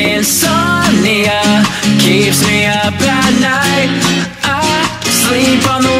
insomnia keeps me up at night. I sleep on the